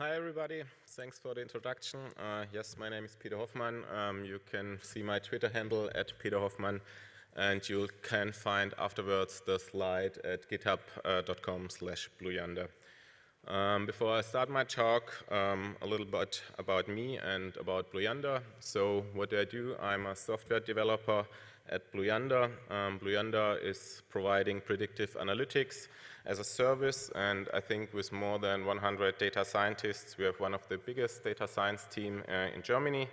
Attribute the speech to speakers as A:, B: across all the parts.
A: Hi, everybody. Thanks for the introduction. Uh, yes, my name is Peter Hoffmann. Um, you can see my Twitter handle at Peter Hoffmann, and you can find afterwards the slide at github.com slash bluyonder. Um, before I start my talk, um, a little bit about me and about Blue Yonder. So what do I do? I'm a software developer at Blue Yonder. Um, is providing predictive analytics as a service, and I think with more than 100 data scientists, we have one of the biggest data science team uh, in Germany.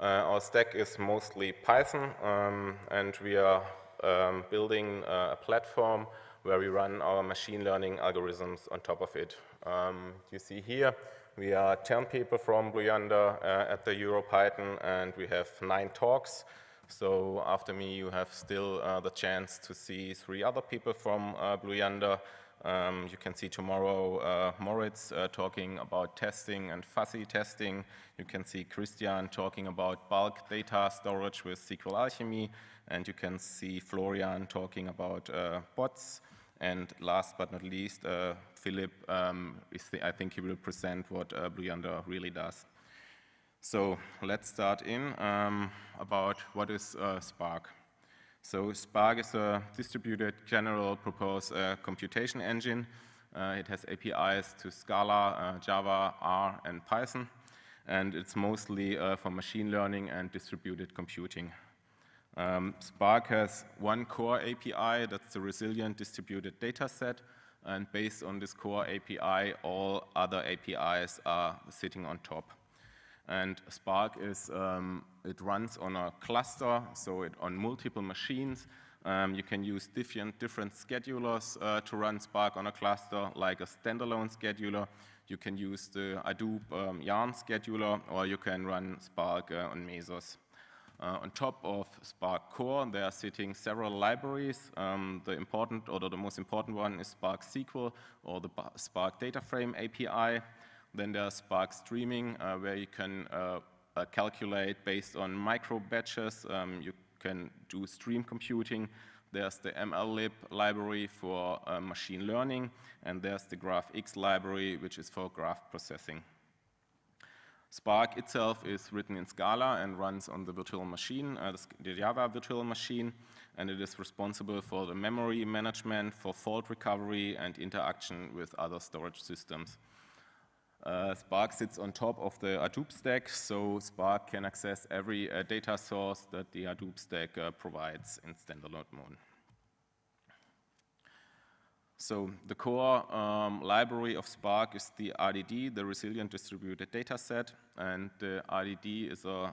A: Uh, our stack is mostly Python, um, and we are um, building uh, a platform where we run our machine learning algorithms on top of it. Um, you see here, we are 10 people from Blue Yonder uh, at the EuroPython, and we have nine talks. So after me, you have still uh, the chance to see three other people from uh, Blue Yonder. Um, you can see tomorrow uh, Moritz uh, talking about testing and fuzzy testing. You can see Christian talking about bulk data storage with SQLAlchemy. And you can see Florian talking about uh, bots. And last but not least, uh, Philip, um, I think he will present what uh, Blue Yonder really does. So let's start in um, about what is uh, Spark. So Spark is a distributed general purpose uh, computation engine. Uh, it has APIs to Scala, uh, Java, R, and Python. And it's mostly uh, for machine learning and distributed computing. Um, Spark has one core API, that's the resilient distributed data set. And based on this core API, all other APIs are sitting on top. And Spark is, um, it runs on a cluster, so it, on multiple machines. Um, you can use different, different schedulers uh, to run Spark on a cluster, like a standalone scheduler. You can use the Hadoop um, Yarn scheduler, or you can run Spark uh, on Mesos. Uh, on top of Spark Core, there are sitting several libraries. Um, the important, or the most important one is Spark SQL, or the Spark Data Frame API. Then there's Spark Streaming, uh, where you can uh, uh, calculate based on micro batches. Um, you can do stream computing. There's the MLlib library for uh, machine learning, and there's the GraphX library, which is for graph processing. Spark itself is written in Scala and runs on the virtual machine, uh, the Java virtual machine, and it is responsible for the memory management, for fault recovery, and interaction with other storage systems. Uh, Spark sits on top of the Hadoop stack, so Spark can access every uh, data source that the Hadoop stack uh, provides in standalone mode. So the core um, library of Spark is the RDD, the Resilient Distributed Data Set, and the RDD is a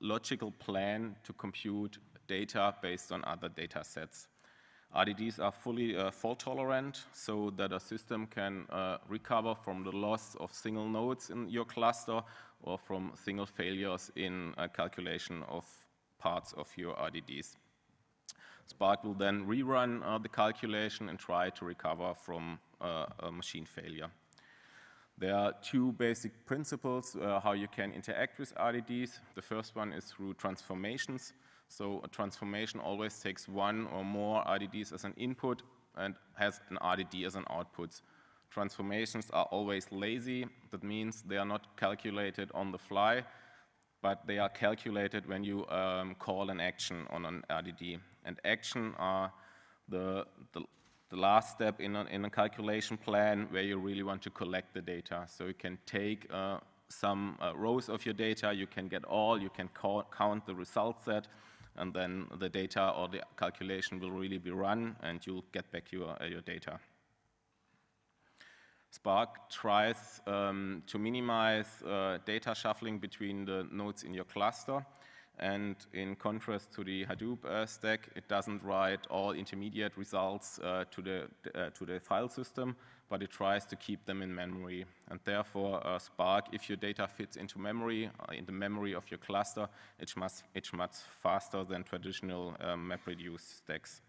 A: logical plan to compute data based on other data sets. RDDs are fully uh, fault tolerant so that a system can uh, recover from the loss of single nodes in your cluster or from single failures in a calculation of parts of your RDDs. Spark will then rerun uh, the calculation and try to recover from uh, a machine failure. There are two basic principles uh, how you can interact with RDDs. The first one is through transformations. So a transformation always takes one or more RDDs as an input and has an RDD as an output. Transformations are always lazy. That means they are not calculated on the fly, but they are calculated when you um, call an action on an RDD. And action are the, the, the last step in a, in a, calculation plan where you really want to collect the data. So you can take uh, some uh, rows of your data, you can get all, you can call, count the result set, and then the data or the calculation will really be run and you'll get back your, uh, your data. Spark tries um, to minimize uh, data shuffling between the nodes in your cluster. And in contrast to the Hadoop uh, stack, it doesn't write all intermediate results uh, to, the, uh, to the file system, but it tries to keep them in memory. And therefore, uh, Spark, if your data fits into memory, uh, in the memory of your cluster, it's much, it's much faster than traditional um, MapReduce stacks.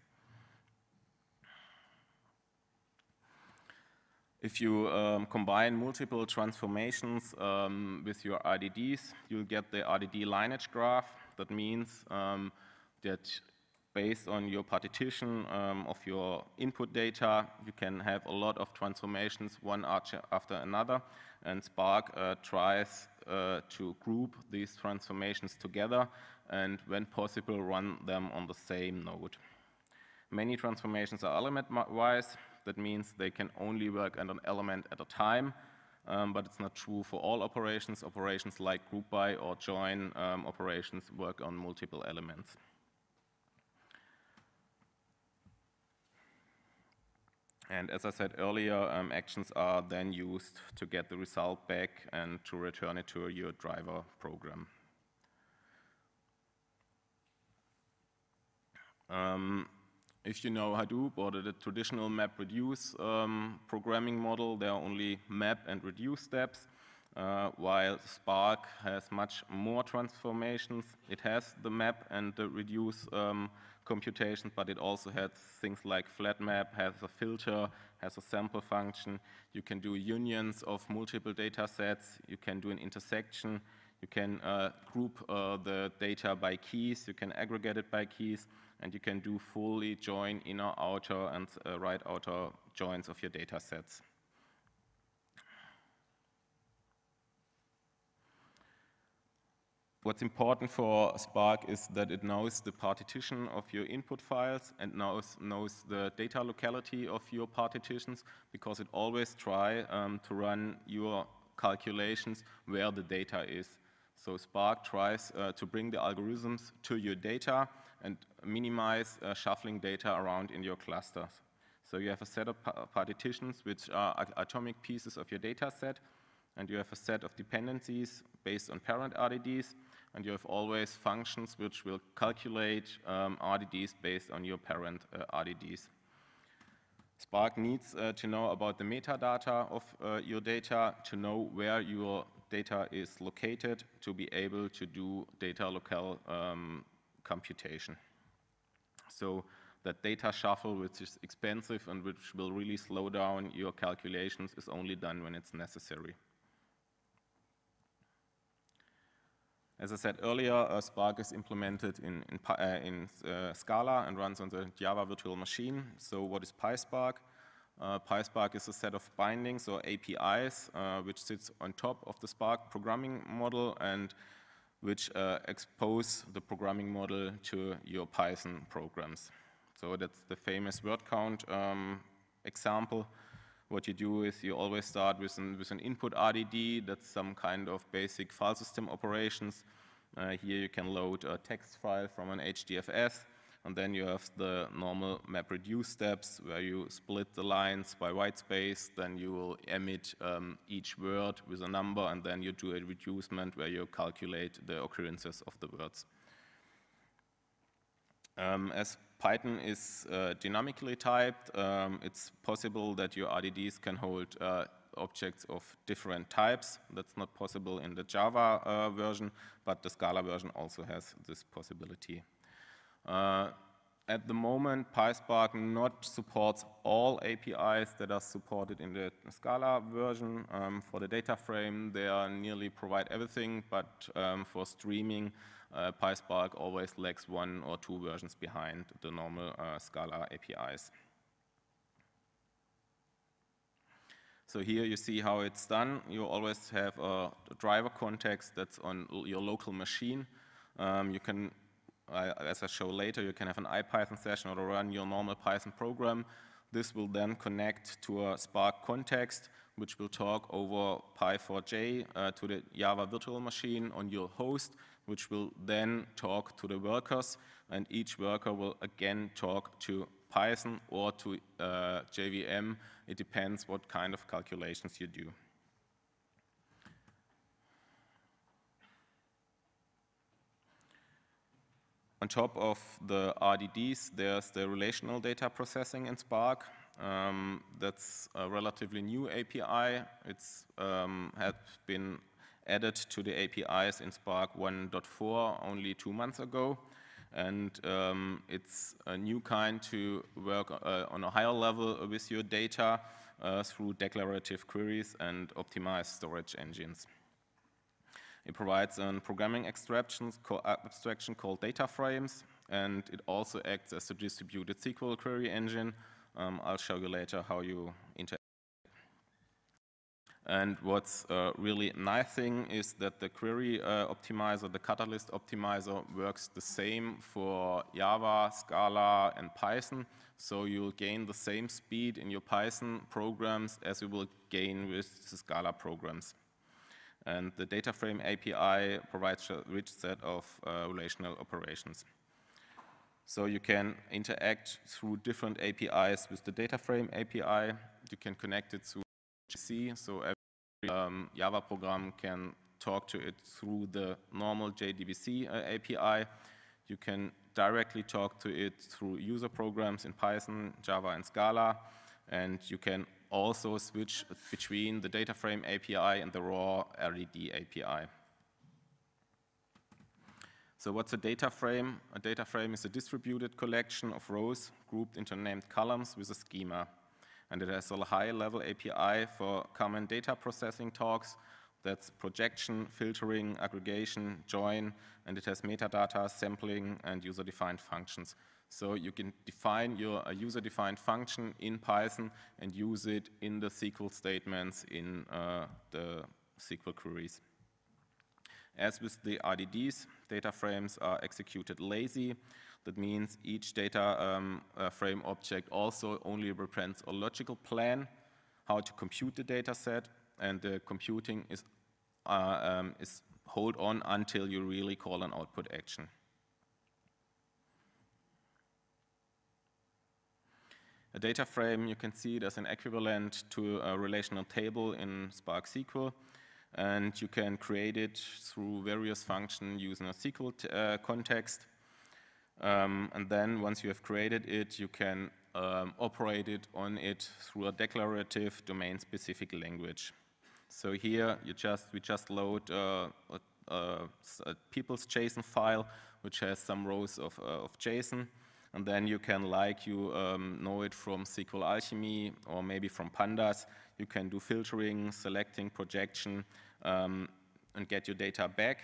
A: If you um, combine multiple transformations um, with your RDDs, you'll get the RDD lineage graph. That means um, that based on your partition um, of your input data, you can have a lot of transformations one after another, and Spark uh, tries uh, to group these transformations together and, when possible, run them on the same node. Many transformations are element-wise. That means they can only work on an element at a time, um, but it's not true for all operations. Operations like group by or join um, operations work on multiple elements. And as I said earlier, um, actions are then used to get the result back and to return it to your driver program. Um, if you know Hadoop or the, traditional MapReduce um, programming model, there are only map and reduce steps, uh, while Spark has much more transformations. It has the map and the reduce um, computations, but it also has things like flat map, has a filter, has a sample function. You can do unions of multiple data sets. You can do an intersection. You can uh, group uh, the data by keys. You can aggregate it by keys and you can do fully join inner, outer, and uh, right outer joins of your data sets. What's important for Spark is that it knows the partition of your input files and knows, knows the data locality of your partitions because it always try um, to run your calculations where the data is. So Spark tries uh, to bring the algorithms to your data and minimize uh, shuffling data around in your clusters. So you have a set of partitions which are atomic pieces of your data set, and you have a set of dependencies based on parent RDDs, and you have always functions which will calculate um, RDDs based on your parent uh, RDDs. Spark needs uh, to know about the metadata of uh, your data to know where your data is located to be able to do data locale um, computation. So that data shuffle, which is expensive and which will really slow down your calculations, is only done when it's necessary. As I said earlier, uh, Spark is implemented in, in, uh, in uh, Scala and runs on the Java virtual machine. So what is PySpark? Uh, PySpark is a set of bindings or APIs uh, which sits on top of the Spark programming model and which expose the programming model to your Python programs. So that's the famous word count um, example. What you do is you always start with an, with an input RDD, that's some kind of basic file system operations. Uh, here you can load a text file from an HDFS, and then you have the normal MapReduce steps where you split the lines by white space. Then you will emit um, each word with a number, and then you do a reducement where you calculate the occurrences of the words. Um, as Python is uh, dynamically typed, um, it's possible that your RDDs can hold uh, objects of different types. That's not possible in the Java uh, version, but the Scala version also has this possibility. Uh, at the moment, PySpark not supports all APIs that are supported in the Scala version. Um, for the data frame, they nearly provide everything, but um, for streaming, uh, PySpark always lags one or two versions behind the normal uh, Scala APIs. So here you see how it's done. You always have a, driver context that's on your local machine. Um, you can as I show later, you can have an IPython session or run your normal Python program. This will then connect to a Spark context, which will talk over Py4j uh, to the Java virtual machine on your host, which will then talk to the workers, and each worker will again talk to Python or to uh, JVM. It depends what kind of calculations you do. On top of the RDDs, there's the relational data processing in Spark. Um, that's a relatively new API. It's um, had been added to the APIs in Spark 1.4 only two months ago. And um, it's a new kind to work uh, on a higher level with your data uh, through declarative queries and optimized storage engines. It provides a programming abstraction called data frames. and it also acts as a distributed SQL query engine. Um, I'll show you later how you interact. And what's uh, really nice thing is that the query uh, optimizer, the catalyst optimizer, works the same for Java, Scala, and Python. So you'll gain the same speed in your Python programs as you will gain with the Scala programs. And the data frame API provides a rich set of uh, relational operations. So you can interact through different APIs with the data frame API. You can connect it to JDBC, so every um, Java program can talk to it through the normal JDBC uh, API. You can directly talk to it through user programs in Python, Java, and Scala. And you can also switch between the data frame API and the raw RDD API. So what's a data frame? A data frame is a distributed collection of rows grouped into named columns with a schema. And it has a high-level API for common data processing talks. That's projection, filtering, aggregation, join, and it has metadata, sampling, and user-defined functions. So you can define your user-defined function in Python and use it in the SQL statements in uh, the SQL queries. As with the RDDs, data frames are executed lazy. That means each data um, uh, frame object also only represents a logical plan how to compute the data set, and the computing is, uh, um, is hold on until you really call an output action. A data frame, you can see as an equivalent to a relational table in Spark SQL. And you can create it through various functions using a SQL uh, context. Um, and then once you have created it, you can um, operate it on it through a declarative domain-specific language. So here you just we just load uh, a, a, a, people's JSON file, which has some rows of, uh, of JSON. And then you can, like you um, know it from SQLAlchemy or maybe from Pandas, you can do filtering, selecting, projection, um, and get your data back.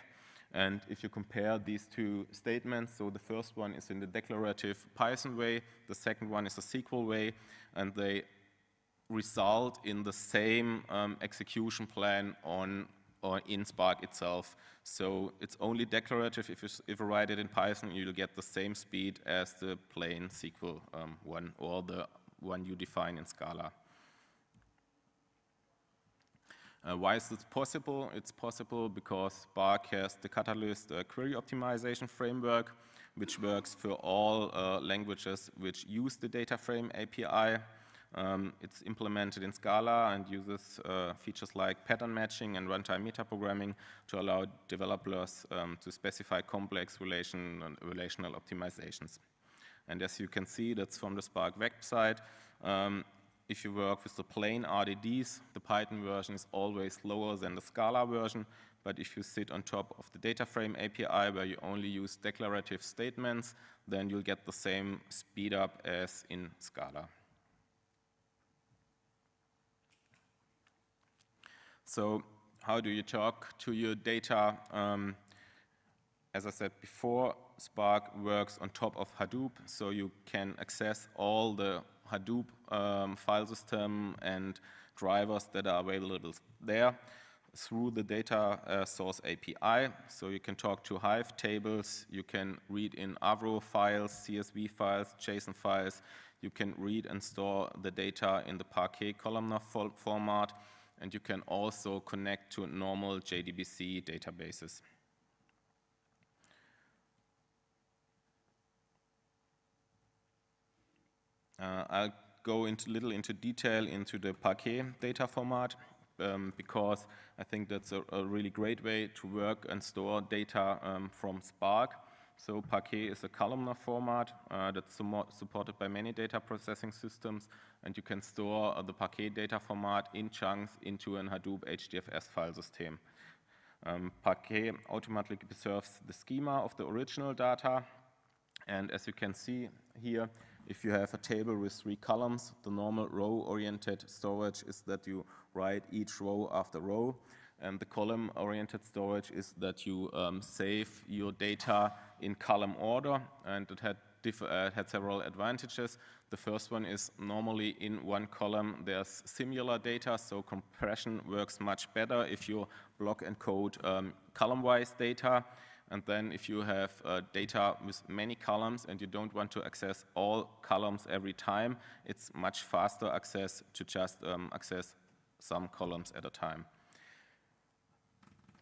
A: And if you compare these two statements, so the first one is in the declarative Python way, the second one is a SQL way, and they result in the same um, execution plan on or in Spark itself. So it's only declarative. If you, if you write it in Python, you'll get the same speed as the plain SQL um, one or the one you define in Scala. Uh, why is this possible? It's possible because Spark has the Catalyst uh, query optimization framework, which works for all uh, languages which use the data frame API. Um, it's implemented in Scala and uses uh, features like pattern matching and runtime metaprogramming to allow developers um, to specify complex relation, relational optimizations. And as you can see, that's from the Spark website. Um, if you work with the plain RDDs, the Python version is always lower than the Scala version. But if you sit on top of the data frame API where you only use declarative statements, then you'll get the same speed up as in Scala. So how do you talk to your data? Um, as I said before, Spark works on top of Hadoop, so you can access all the Hadoop um, file system and drivers that are available there through the data uh, source API. So you can talk to Hive tables, you can read in Avro files, CSV files, JSON files, you can read and store the data in the Parquet columnar format, and you can also connect to normal JDBC databases. Uh, I'll go into little into detail into the Parquet data format um, because I think that's a, a, really great way to work and store data um, from Spark. So Parquet is a columnar format uh, that's supported by many data processing systems, and you can store uh, the Parquet data format in chunks into an Hadoop HDFS file system. Um, Parquet automatically preserves the schema of the original data, and as you can see here, if you have a table with three columns, the normal row-oriented storage is that you write each row after row, And the column-oriented storage is that you um, save your data in column order, and it had, uh, had several advantages. The first one is normally in one column there's similar data, so compression works much better if you block and code um, column-wise data. And then if you have uh, data with many columns and you don't want to access all columns every time, it's much faster access to just um, access some columns at a time.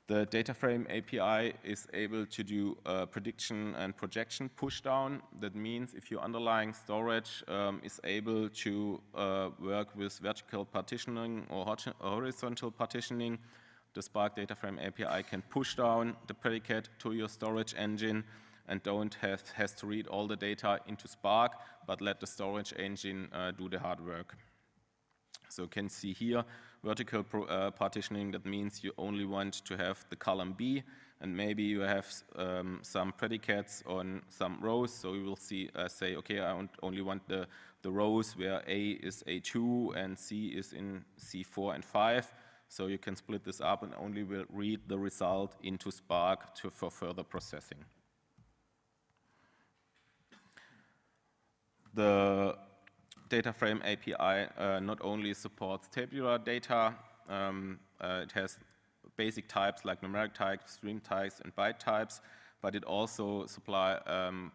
A: The data frame API is able to do uh, prediction and projection pushdown. That means if your underlying storage um, is able to uh, work with vertical partitioning or horizontal partitioning, the Spark data frame API can push down the predicate to your storage engine and don't have has to read all the data into Spark, but let the storage engine uh, do the hard work. So you can see here vertical uh, partitioning, that means you only want to have the column B, and maybe you have um, some predicates on some rows, so you will see, uh, say, okay, I only want the, the rows where A is A2 and C is in C4 and 5, so you can split this up and only will read the result into Spark to, for further processing. The data frame API uh, not only supports tabular data, um, uh, it has basic types like numeric types, string types, and byte types, but it also supply, um,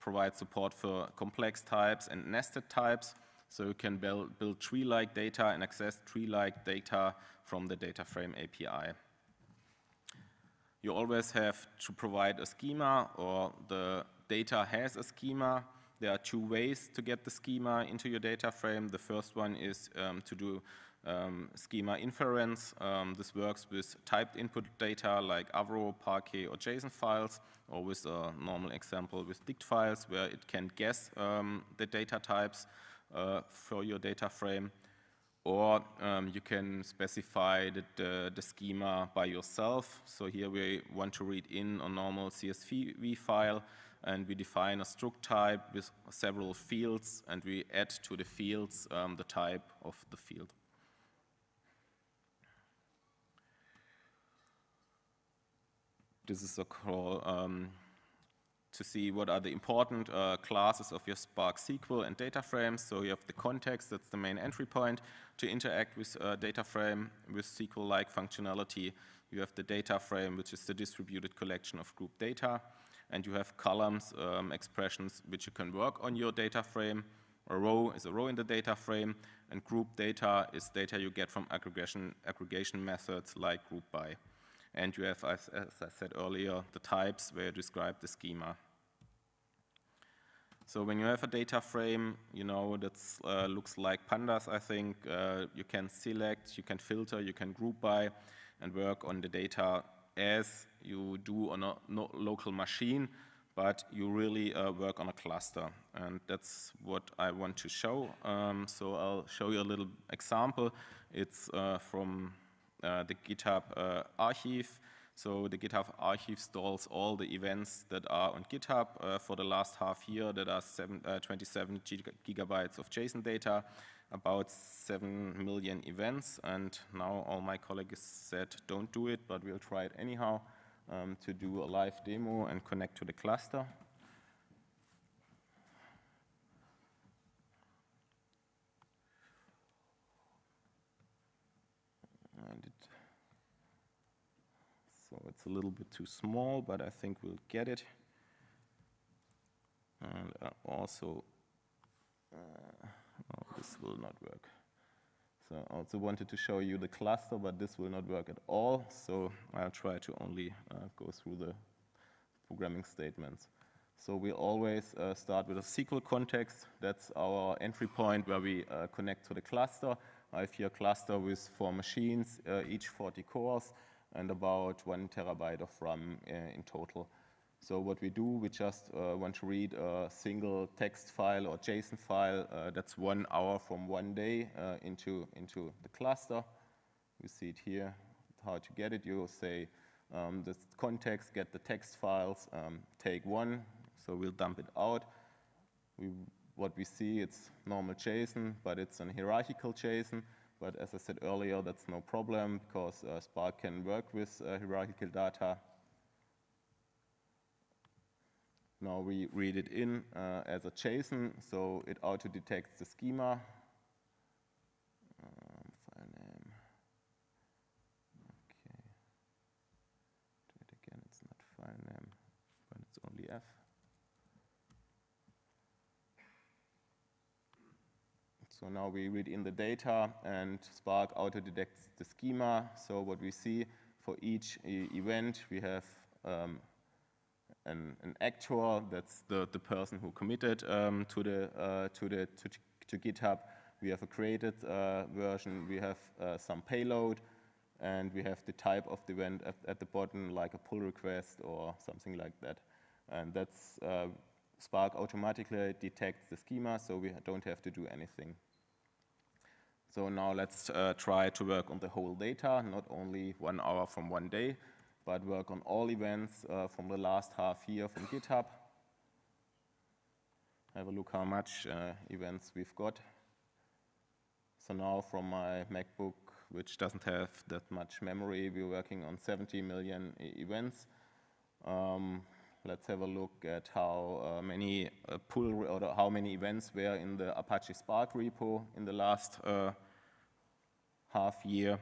A: provides support for complex types and nested types, so you can build, build tree-like data and access tree-like data from the data frame API. You always have to provide a schema or the data has a schema there are two ways to get the schema into your data frame. The first one is um, to do um, schema inference. Um, this works with typed input data like Avro, Parquet, or JSON files, or with a normal example with dict files where it can guess um, the data types for your data frame. Or um, you can specify the, the, the, schema by yourself. So here we want to read in a normal CSV file and we define a struct type with several fields, and we add to the fields um, the type of the field. This is a call um, to see what are the important uh, classes of your Spark SQL and data frames. So you have the context, that's the main entry point, to interact with uh, data frame with SQL-like functionality. You have the data frame, which is the distributed collection of group data and you have columns, um, expressions which you can work on your data frame. A row is a row in the data frame, and group data is data you get from aggregation, aggregation methods like group by. And you have, as, I said earlier, the types where you describe the schema. So when you have a data frame, you know, that uh, looks like pandas, I think, uh, you can select, you can filter, you can group by, and work on the data as you do on a no local machine, but you really uh, work on a cluster. And that's what I want to show. Um, so I'll show you a little example. It's uh, from the GitHub uh, archive. So the GitHub archive stores all the events that are on GitHub uh, for the last half year that are seven, uh, 27 gigabytes of JSON data about 7 million events, and now all my colleagues said don't do it, but we'll try it anyhow um, to do a live demo and connect to the cluster. It, so it's a little bit too small, but I think we'll get it. And uh, also, uh, Oh, this will not work. So I also wanted to show you the cluster, but this will not work at all. So I'll try to only uh, go through the programming statements. So we always uh, start with a SQL context. That's our entry point where we uh, connect to the cluster. I have here a cluster with four machines, uh, each 40 cores, and about one terabyte of RAM uh, in total. So what we do, we just uh, want to read a single text file or JSON file uh, that's one hour from one day uh, into, into the cluster. You see it here, how to get it. You say um, this context, get the text files, um, take one, so we'll dump it out. We, what we see, it's normal JSON, but it's an hierarchical JSON. But as I said earlier, that's no problem because uh, Spark can work with uh, hierarchical data. Now we read it in uh, as a JSON, so it auto-detects the schema. Um, file name. Okay. Do it again, it's not file name, but it's only F. So now we read in the data and Spark auto-detects the schema. So what we see for each e event, we have um, an, an, actor, that's the, the person who committed um, to, the, uh, to, the, to, to, GitHub. We have a created uh, version, we have uh, some payload, and we have the type of the event at, at, the bottom, like a pull request or something like that. And that's uh, Spark automatically detects the schema, so we don't have to do anything. So now let's uh, try to work on the whole data, not only one hour from one day, but work on all events uh, from the last half year from GitHub. Have a look how much uh, events we've got. So now from my MacBook, which doesn't have that much memory, we're working on 70 million events. Um, let's have a look at how uh, many uh, pull or how many events were in the Apache Spark repo in the last uh, half year.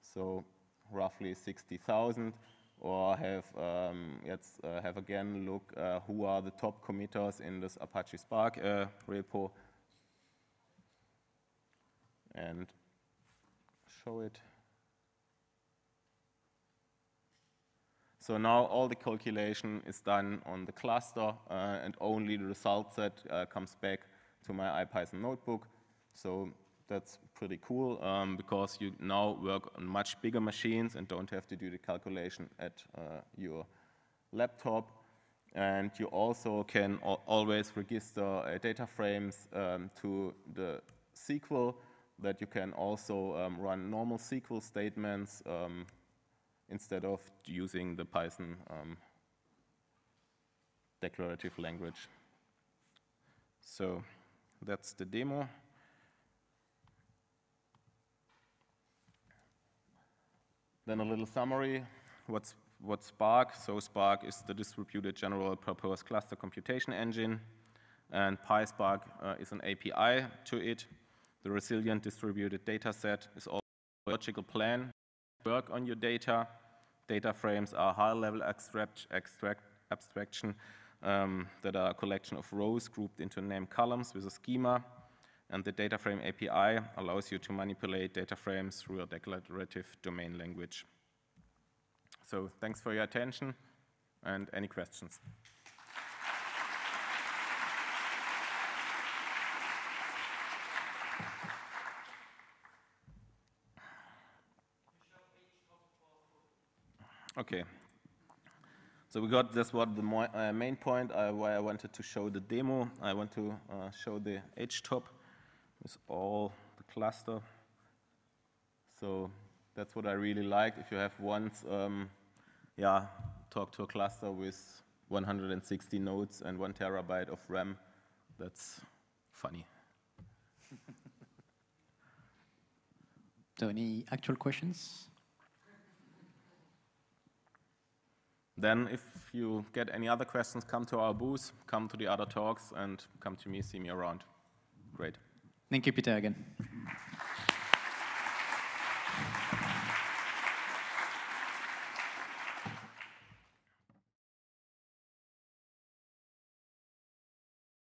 A: So roughly 60,000 or have, um, let's uh, have again look uh, who are the top committers in this Apache Spark uh, repo and show it. So now all the calculation is done on the cluster uh, and only the result set uh, comes back to my IPython notebook. So that's pretty cool um, because you now work on much bigger machines and don't have to do the calculation at uh, your laptop. And you also can always register uh, data frames um, to the SQL that you can also um, run normal SQL statements um, instead of using the Python um, declarative language. So that's the demo. Then a little summary, what's, what's Spark? So Spark is the distributed general purpose cluster computation engine, and PySpark uh, is an API to it. The resilient distributed data set is also a logical plan work on your data. Data frames are high-level abstract, abstraction um, that are a collection of rows grouped into named columns with a schema. And the data frame API allows you to manipulate data frames through a declarative domain language. So thanks for your attention and any questions. Okay. So we got this what the uh, main point uh, why I wanted to show the demo. I want to uh, show the HTOP with all the cluster. So that's what I really like. If you have once, um, yeah, talk to a cluster with 160 nodes and one terabyte of RAM, that's funny.
B: so any actual questions?
A: Then if you get any other questions, come to our booth, come to the other talks, and come to me, see me around. Great.
B: Thank you, Peter, again.